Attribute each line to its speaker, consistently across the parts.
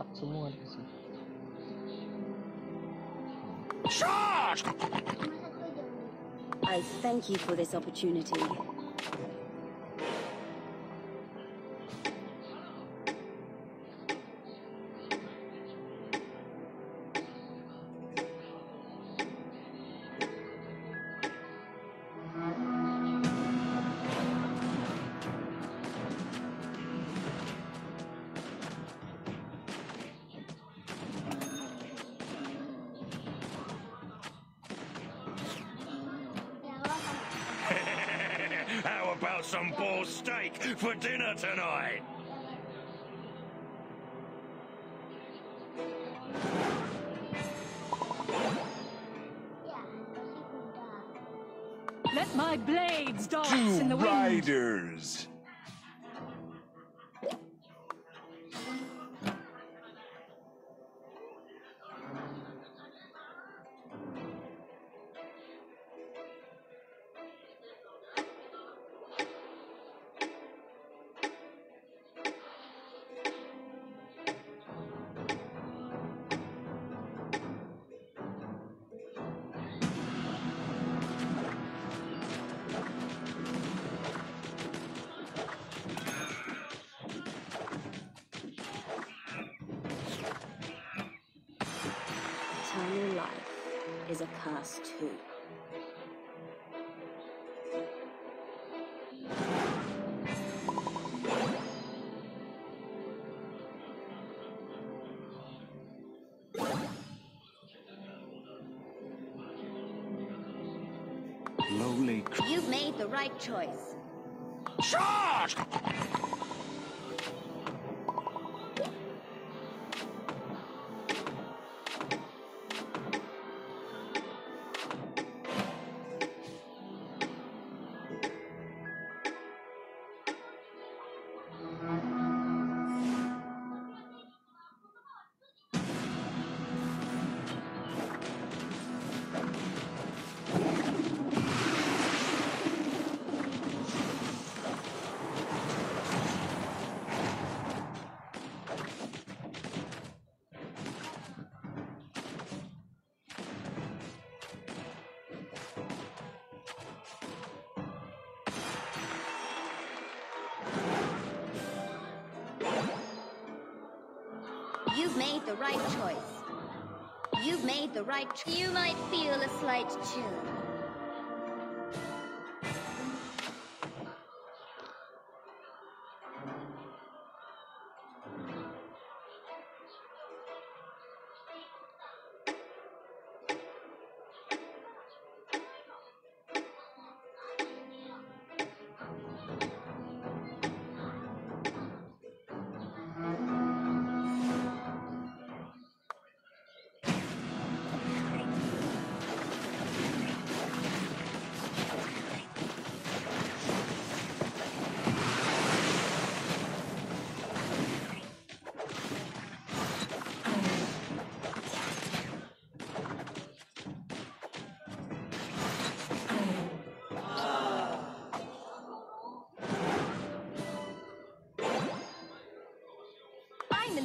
Speaker 1: kocak semua di sini.
Speaker 2: Charge!
Speaker 3: I thank you for this opportunity.
Speaker 4: Let my blades dance in the wind.
Speaker 5: riders.
Speaker 3: You've made the right choice.
Speaker 2: Charge!
Speaker 3: You've made the right choice. You've made the right. You might feel a slight chill.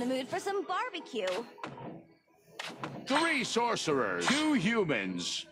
Speaker 3: The mood for some barbecue.
Speaker 5: Three sorcerers. Two humans.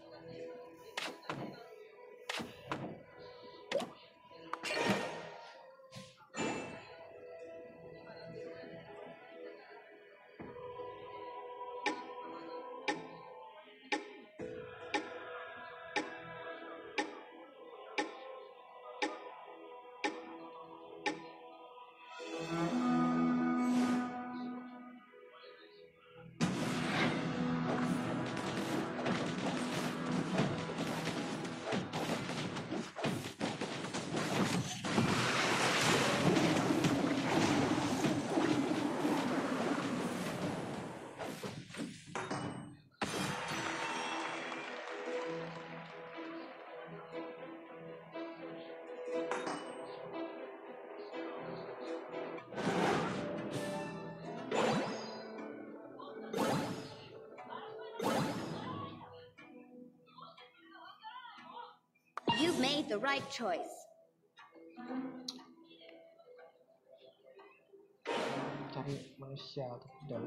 Speaker 3: Made the right choice.
Speaker 1: manusia atau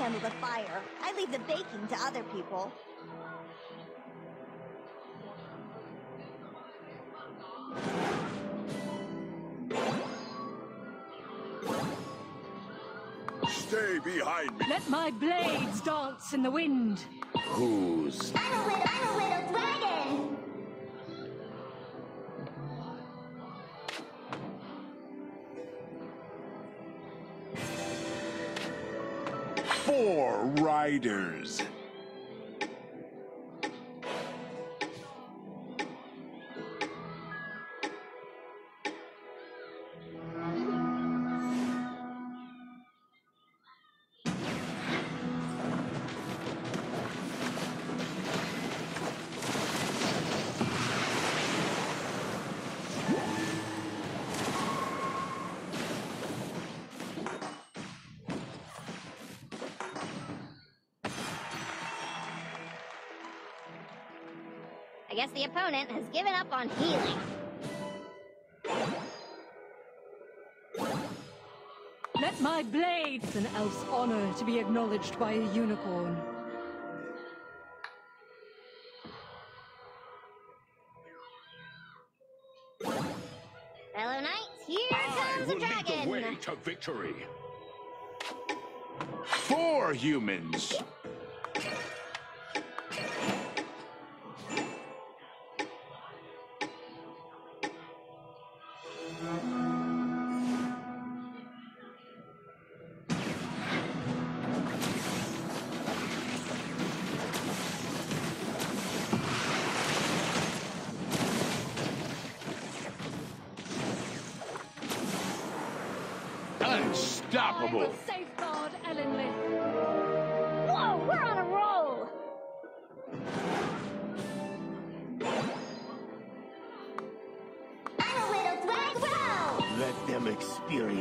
Speaker 6: handle the fire. I leave the baking to other people.
Speaker 7: Stay behind me.
Speaker 4: Let my blades dance in the wind.
Speaker 7: Who's
Speaker 2: Four riders.
Speaker 6: The opponent has given up on healing.
Speaker 4: Let my blades an elf's honor to be acknowledged by a unicorn.
Speaker 6: Fellow knights, here
Speaker 7: I
Speaker 6: comes
Speaker 7: will
Speaker 6: the
Speaker 7: lead the way to victory.
Speaker 2: Four humans.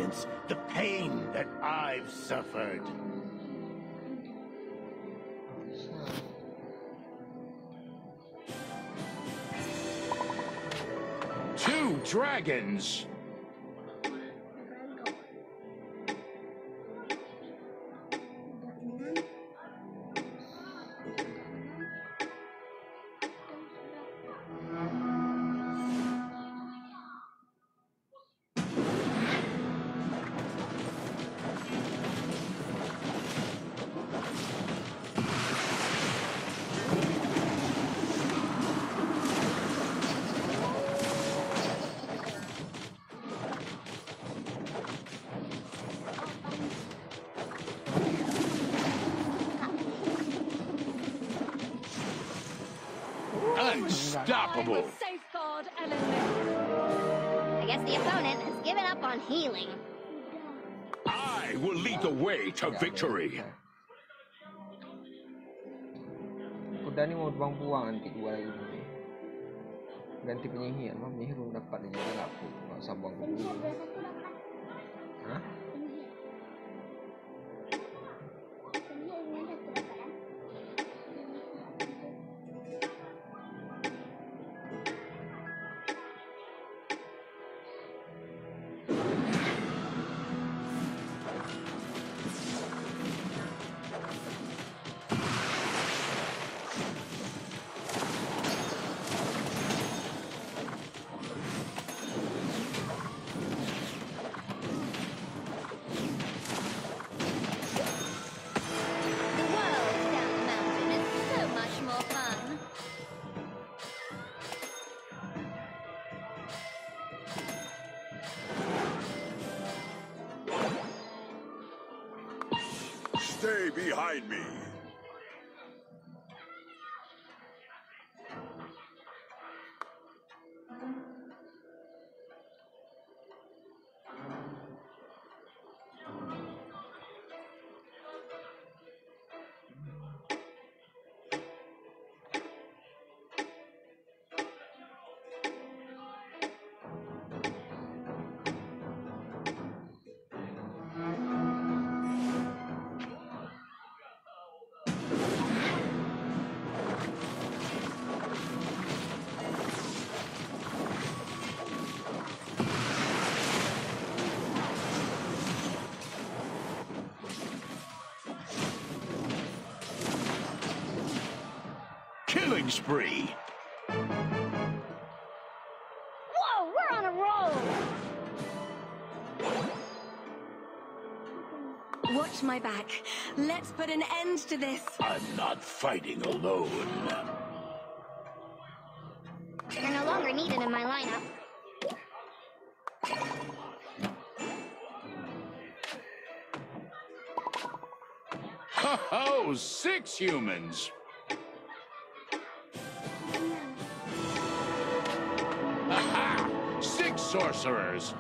Speaker 7: Experience the pain that I've suffered.
Speaker 2: Two dragons. Unstoppable.
Speaker 4: safeguard Ellenlith.
Speaker 6: I guess the opponent has given up on healing.
Speaker 7: I will lead the way to victory.
Speaker 1: kuda ni mau buang-buang nanti dua lagi ni ganti penyihir mah penyihir belum dapat dia jadi laku nggak usah buang dulu Hah?
Speaker 2: Spree.
Speaker 6: Whoa, we're on a roll!
Speaker 5: Watch my back. Let's put an end to this.
Speaker 2: I'm not fighting alone.
Speaker 6: You're no longer needed in my lineup.
Speaker 8: Ho ho! Six humans. Sorcerers.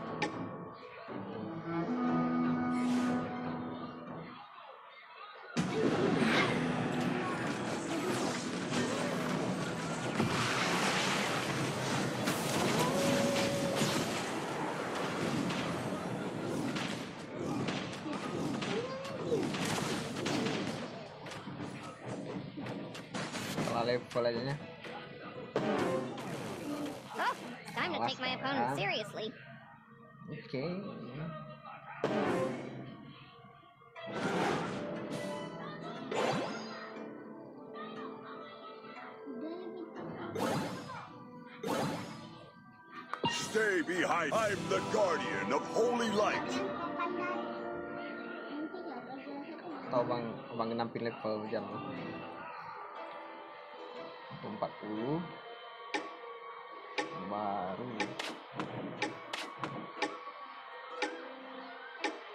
Speaker 1: Bang, bang nampil level jam loh. 40 baru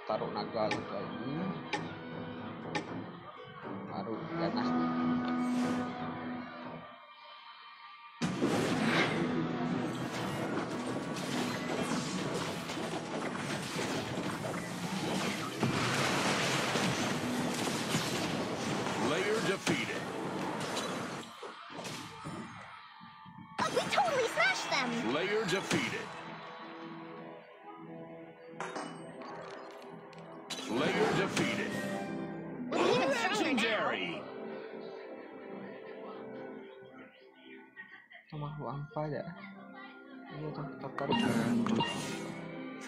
Speaker 1: taruh naga lagi. Baru ganas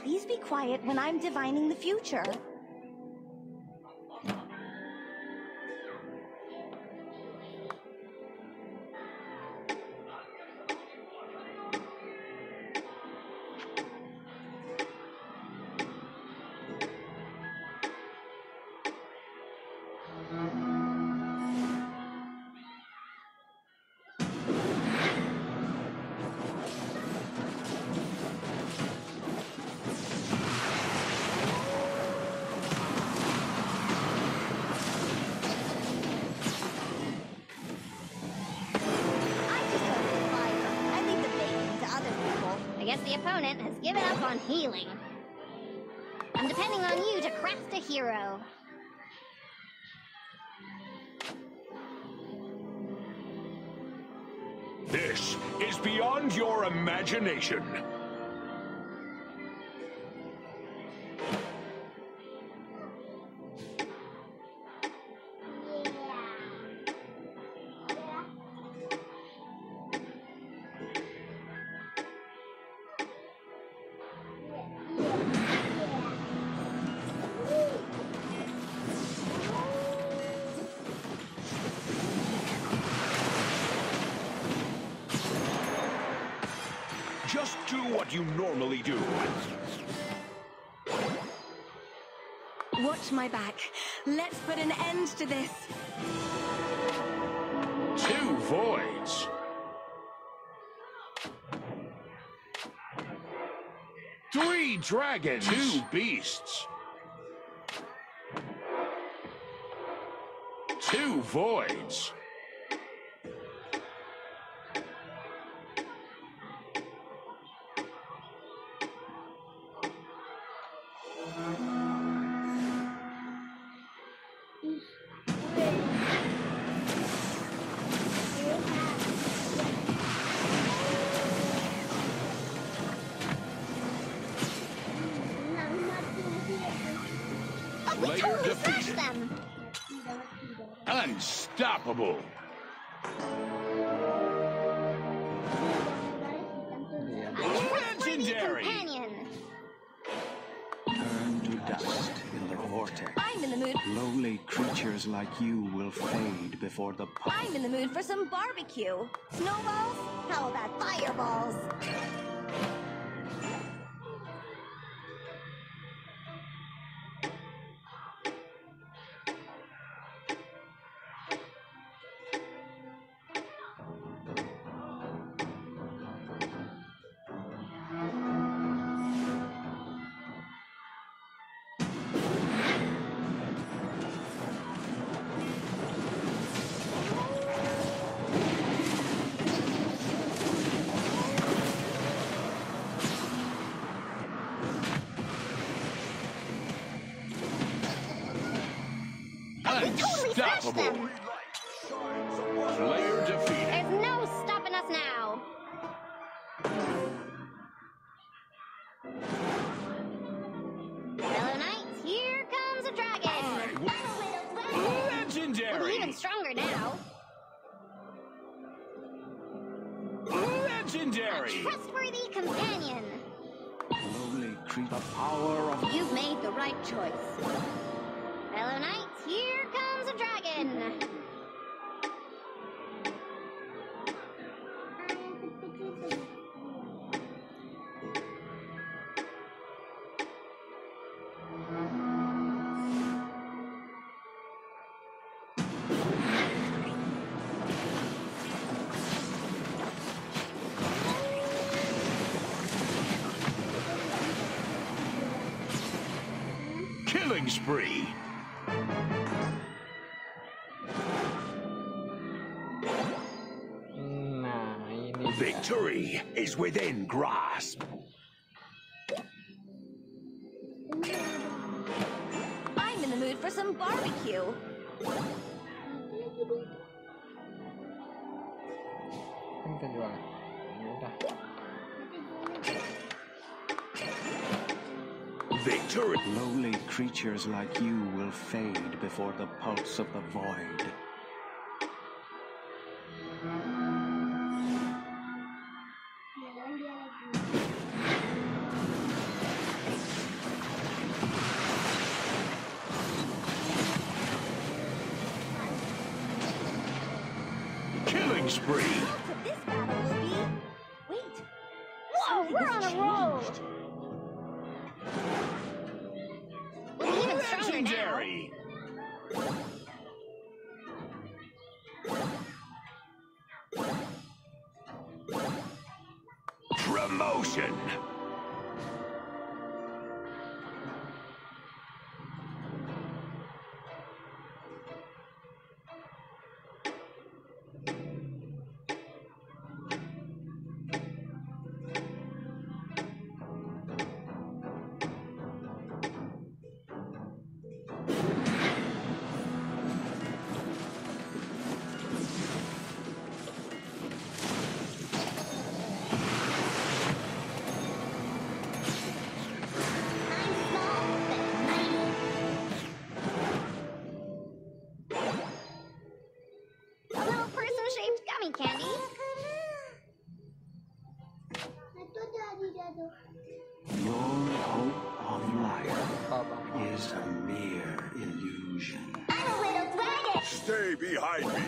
Speaker 5: Please be quiet when I'm divining the future.
Speaker 2: This is beyond your imagination.
Speaker 5: My back. Let's put an end to this.
Speaker 8: Two voids. Three dragons. Two beasts. Two voids.
Speaker 9: Will fade before the
Speaker 5: I'm in the mood for some barbecue. Snowballs? How about fireballs?
Speaker 2: Legendary.
Speaker 6: Trustworthy companion.
Speaker 9: lowly creature. The power of
Speaker 6: You've made the right choice.
Speaker 2: Killing spree.
Speaker 1: Nah, ini dia.
Speaker 7: Victory is within grasp.
Speaker 5: I'm in the mood for some barbecue.
Speaker 1: Kan kita jual. Ini udah.
Speaker 7: Victory.
Speaker 9: lowly creatures like you will fade before the pulse of the void.
Speaker 2: Killing spree.
Speaker 5: This battle will be. Wait.
Speaker 6: Whoa, we're on a roll!
Speaker 2: Legendary.
Speaker 6: Gummy candy.
Speaker 9: Your hope of life is a mere illusion.
Speaker 6: I'm a little dragon!
Speaker 7: Stay behind me.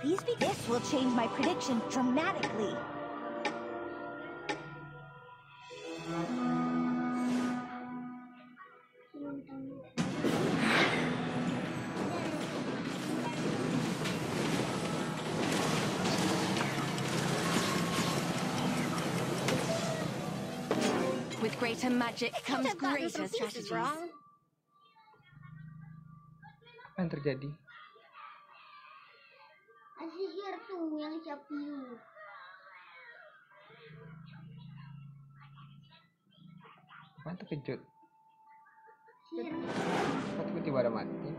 Speaker 5: Please be. This will change my prediction dramatically. Magic eh, comes
Speaker 6: I've gotten
Speaker 5: greater
Speaker 6: some pieces
Speaker 5: strategies.
Speaker 6: wrong.
Speaker 1: Apa yang terjadi?
Speaker 8: Sihir tuh yang CPU.
Speaker 1: Apa yang terkejut?
Speaker 8: Sihir
Speaker 1: Kok tiba-tiba ada mati?
Speaker 8: mati.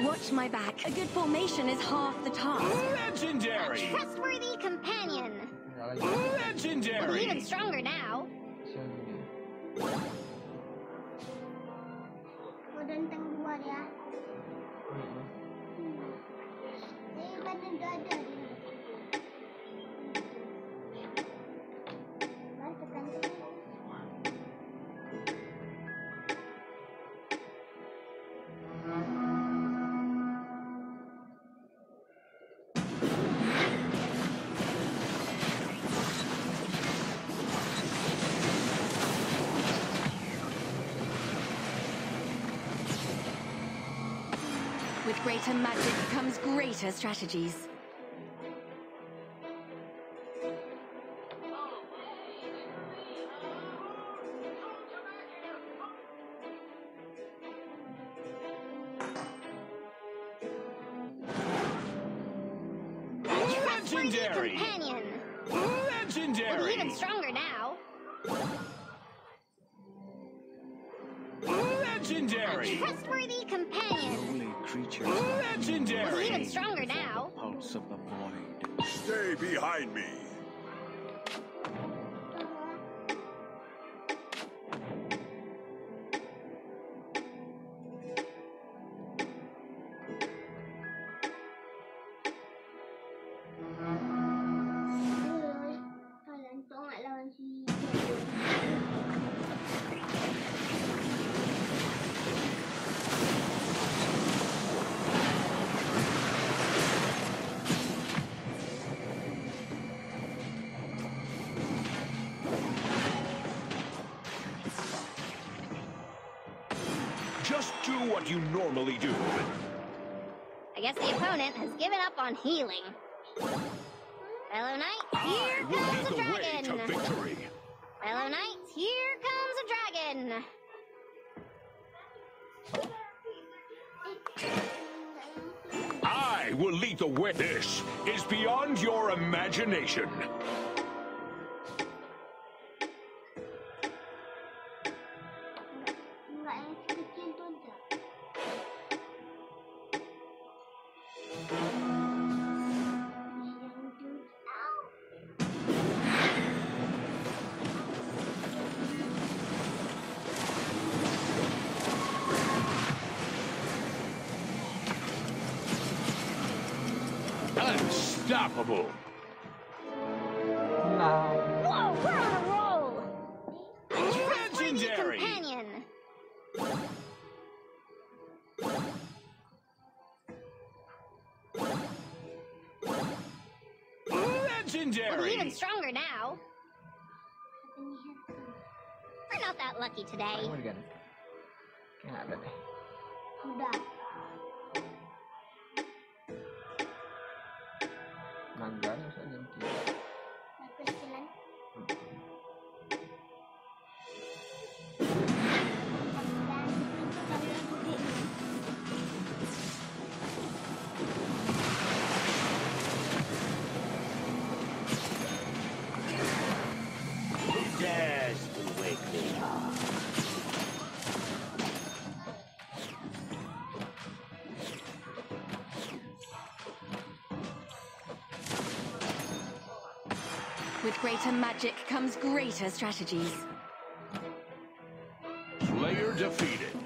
Speaker 5: Watch my back. A good formation is half the task.
Speaker 2: Legendary.
Speaker 6: Trustworthy companion.
Speaker 1: Enggak lagi.
Speaker 6: We'll be
Speaker 2: Legendary.
Speaker 6: even stronger now.
Speaker 10: With greater magic comes greater strategies.
Speaker 2: What you normally do.
Speaker 6: I guess the opponent has given up on healing. Fellow Knights,
Speaker 2: I
Speaker 6: ah,
Speaker 2: here lead
Speaker 6: comes a
Speaker 2: the way to
Speaker 6: dragon.
Speaker 2: victory.
Speaker 6: Fellow Knights, here comes a dragon.
Speaker 2: I will lead the way. This is beyond your imagination. Unstoppable.
Speaker 1: Nah.
Speaker 6: Whoa, we're on a roll. A trustworthy
Speaker 2: Legendary.
Speaker 6: companion. Well, even stronger now. We're not that lucky today.
Speaker 1: Kamu digan. Kayak nggak ada deh.
Speaker 8: Udah.
Speaker 1: Naga
Speaker 10: greater magic comes greater strategies.
Speaker 2: Player defeated.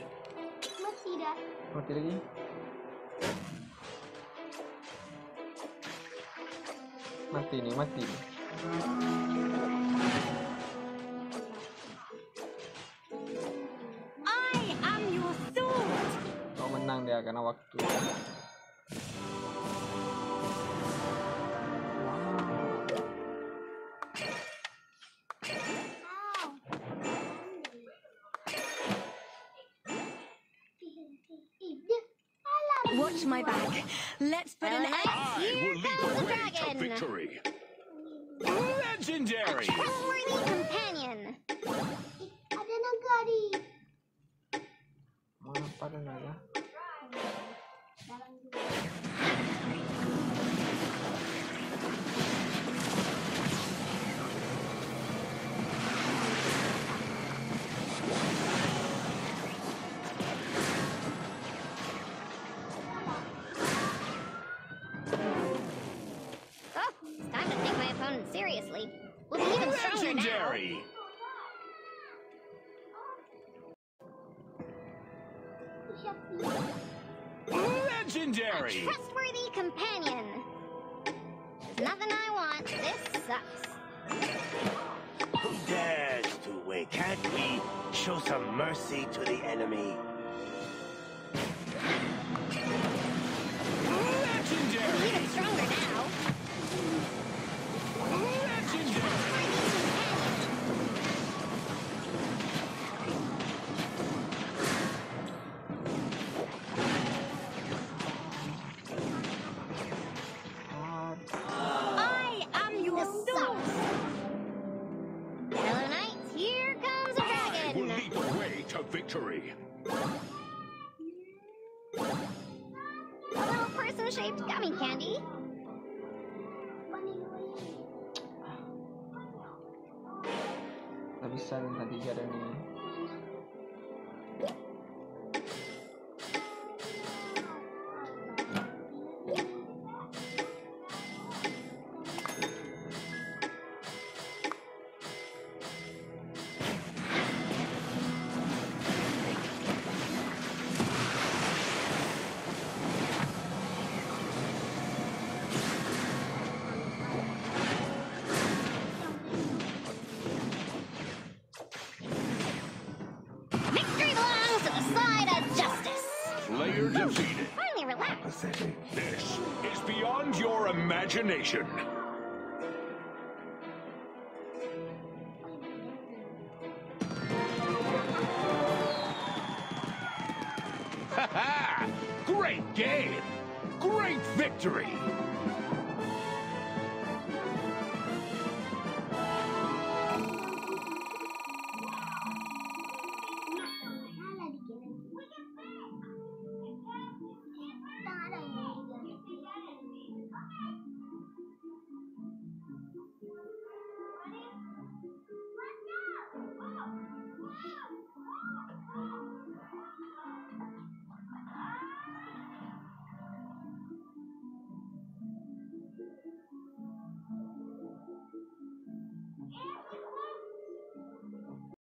Speaker 8: Mati
Speaker 1: lagi. Mati nih, mati. nih.
Speaker 10: I am your sword!
Speaker 1: Kau menang dia karena waktu.
Speaker 2: To
Speaker 6: take my opponent seriously. We'll be even stronger now.
Speaker 2: Legendary.
Speaker 6: A trustworthy companion. There's nothing I want. This sucks.
Speaker 7: Who dares to wake? Can't we show some mercy to the enemy?
Speaker 2: Victory.
Speaker 6: A little person-shaped gummy candy.
Speaker 8: Tak bisa ni tadi dia ada ni.
Speaker 2: Beyond your imagination.